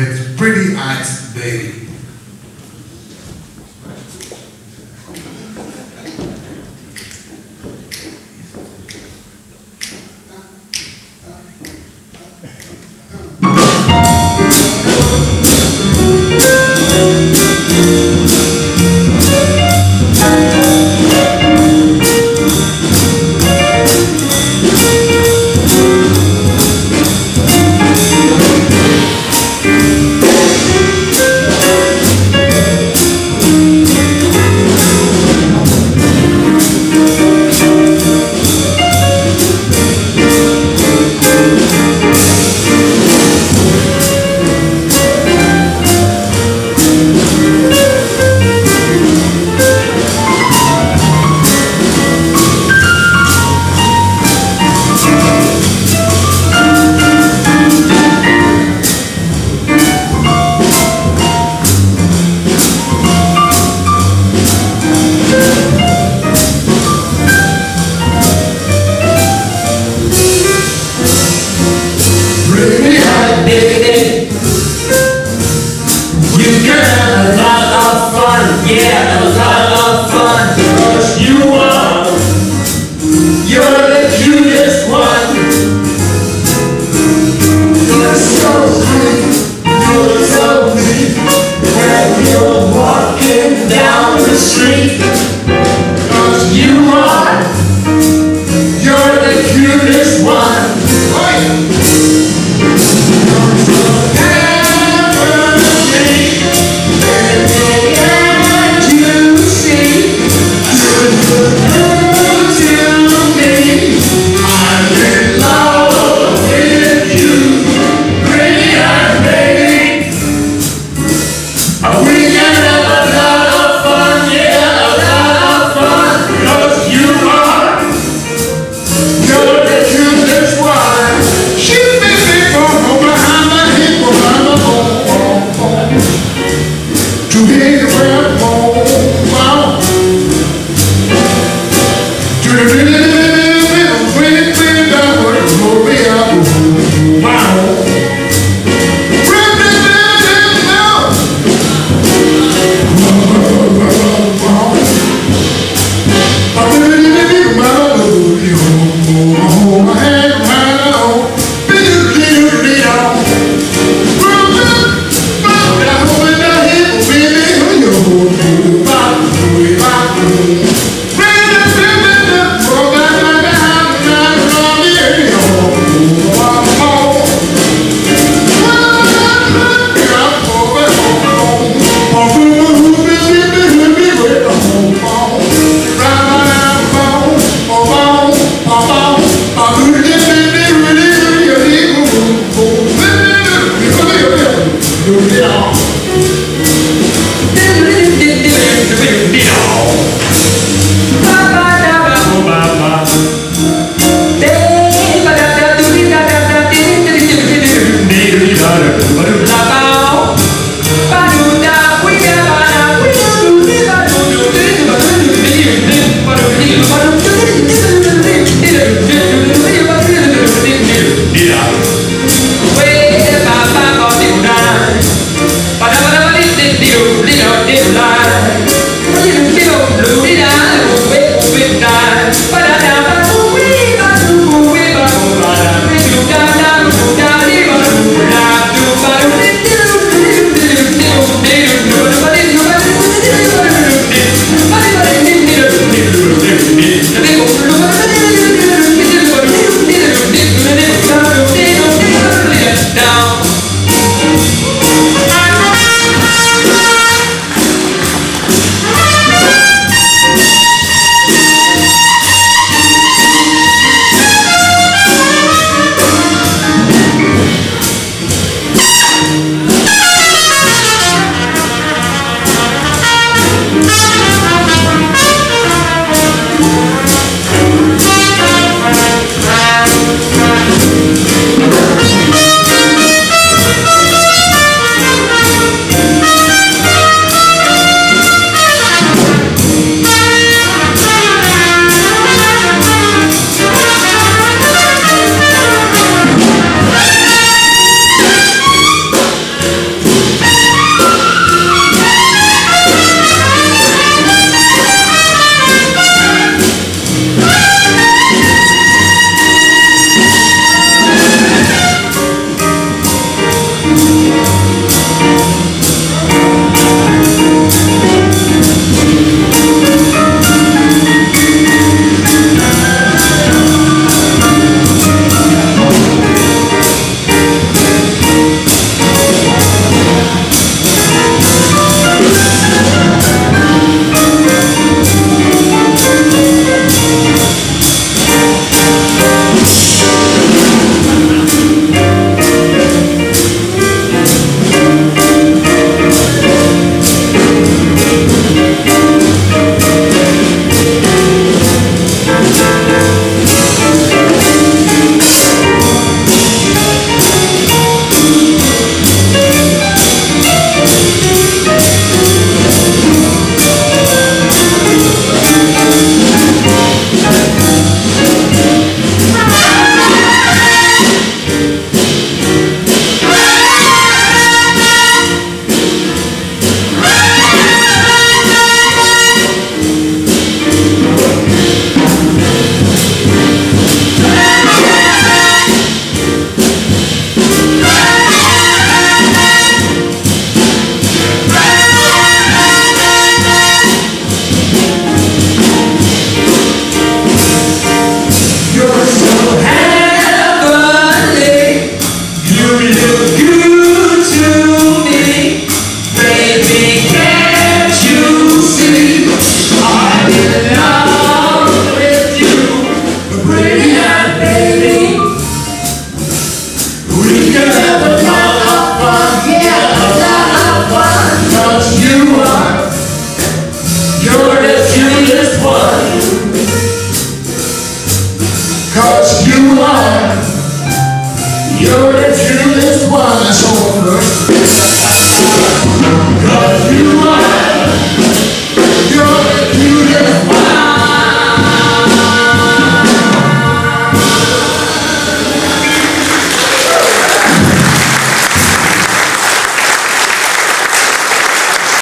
that's pretty at the